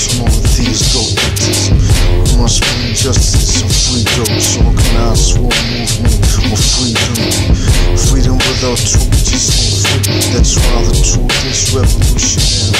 national these go victors. We must bring justice and free those organized war movement of freedom. Freedom without truth is no freedom. That's why the truth is revolutionary.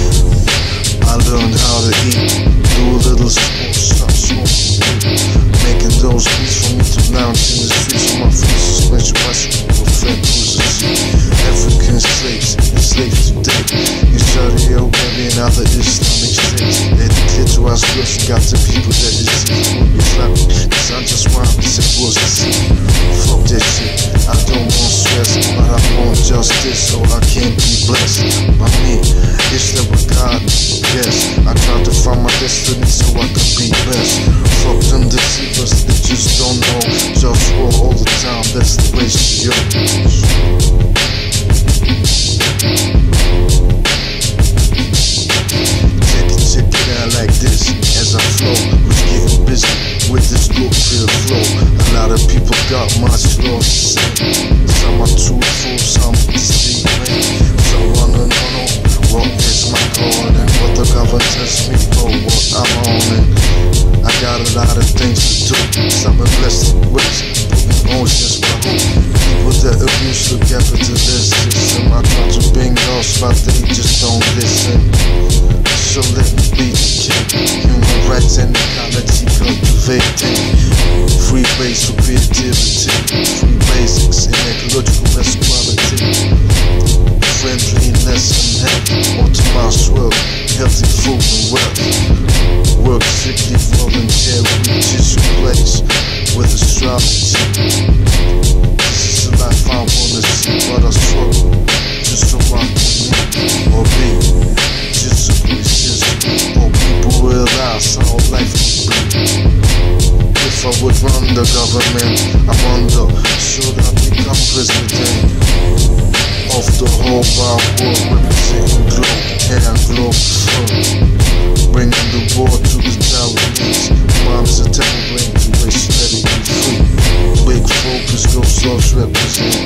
Me to lounge in the streets of my feet, suspension bicycle with fat cruisers. African slaves, enslaved today. In Saudi Arabia and other Islamic states, they declare to us and got the people that is Islamic. Cause I just want simple to see. Fuck that shit. I don't want stress, but I want justice, so I can't be blessed. By me, it's never God. Yes, I try to find my destiny so I can be best. Abuse If I would run the government, I wonder, should I become president of the whole wide world, representing globe and globe bringing the war to the Taiwanese. Mom's a temple brain to waste, let it be free. Big focus, go source represent